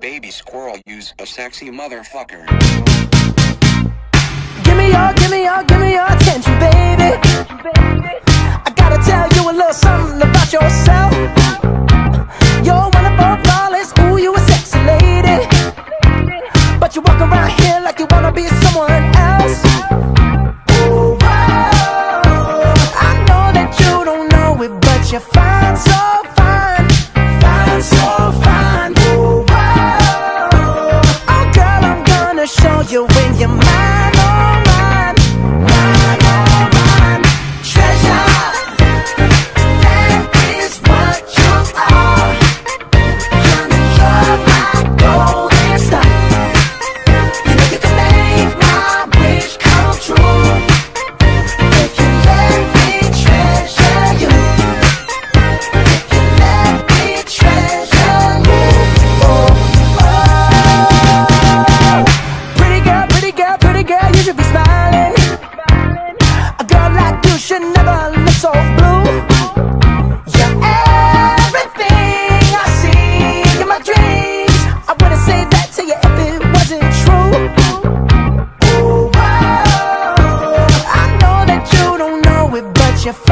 Baby squirrel, use a sexy motherfucker. Give me your, give me your, give me your attention, baby. I gotta tell you a little something about yourself. You're wonderful, flawless, ooh, you a sexy lady. But you walk around here like you wanna be someone else. Ooh, whoa. I know that you don't know it, but you're fine, you when know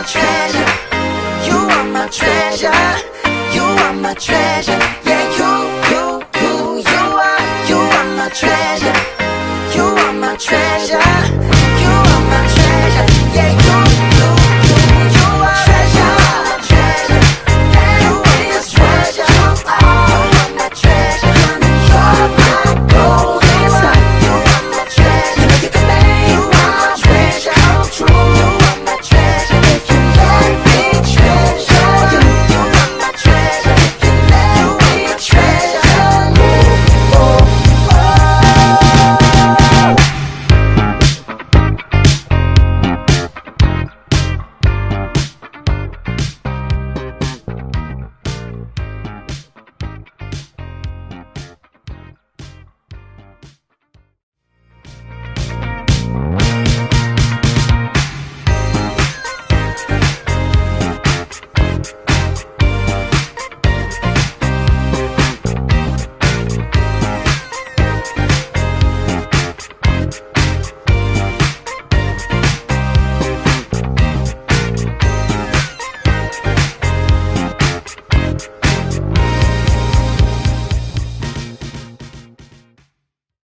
my treasure. You are my treasure. You are my treasure. Yeah, you, you, you, you are. You are my treasure. You are my treasure.